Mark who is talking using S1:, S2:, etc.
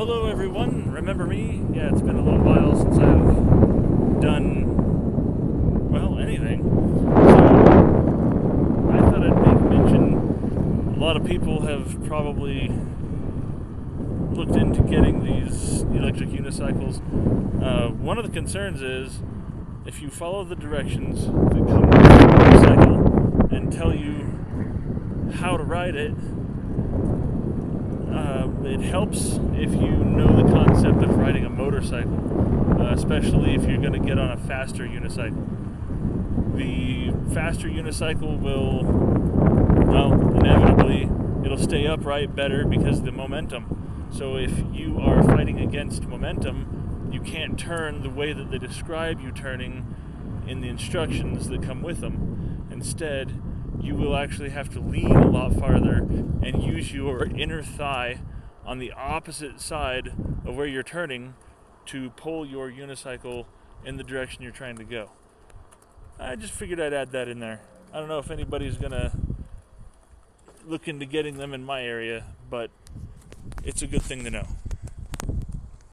S1: hello everyone. Remember me? Yeah, it's been a little while since I've done, well, anything. So, I thought I'd make mention. A lot of people have probably looked into getting these electric unicycles. Uh, one of the concerns is if you follow the directions that come with the unicycle and tell you how to ride it, it helps if you know the concept of riding a motorcycle, uh, especially if you're going to get on a faster unicycle. The faster unicycle will, well, inevitably, it'll stay upright better because of the momentum. So if you are fighting against momentum, you can't turn the way that they describe you turning in the instructions that come with them. Instead, you will actually have to lean a lot farther and use your inner thigh on the opposite side of where you're turning to pull your unicycle in the direction you're trying to go. I just figured I'd add that in there. I don't know if anybody's gonna look into getting them in my area, but it's a good thing to know.